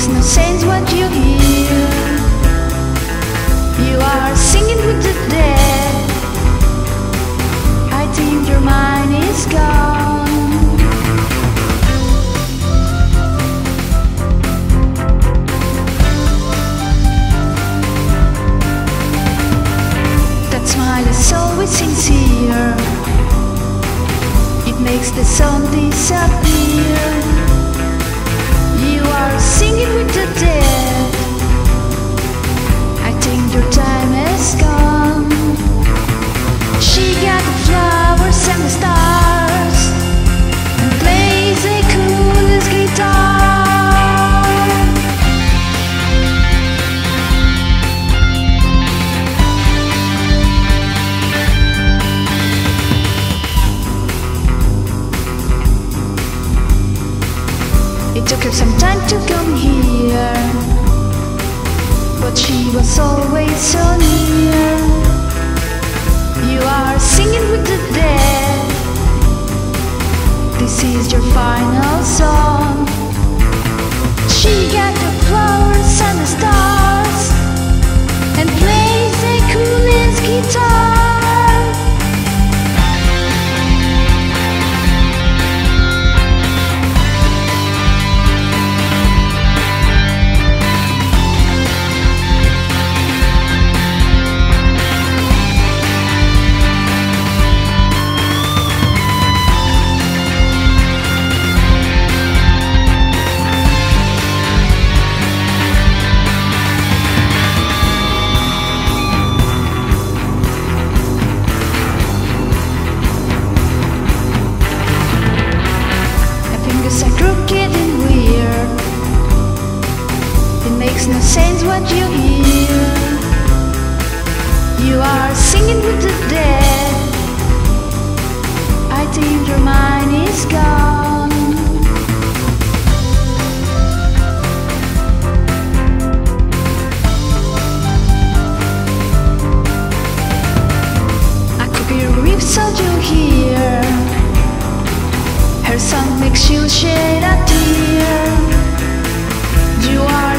sense what you hear. You are singing with the dead. I think your mind is gone. That smile is always sincere. It makes the sun disappear. Took her some time to come here, but she was always so near. You are singing with the dead. This is your final song. She got the flowers and the stars No sense what you hear. You are singing with the dead. I think your mind is gone. I could be grief so you hear. Her song makes you shed a tear. You are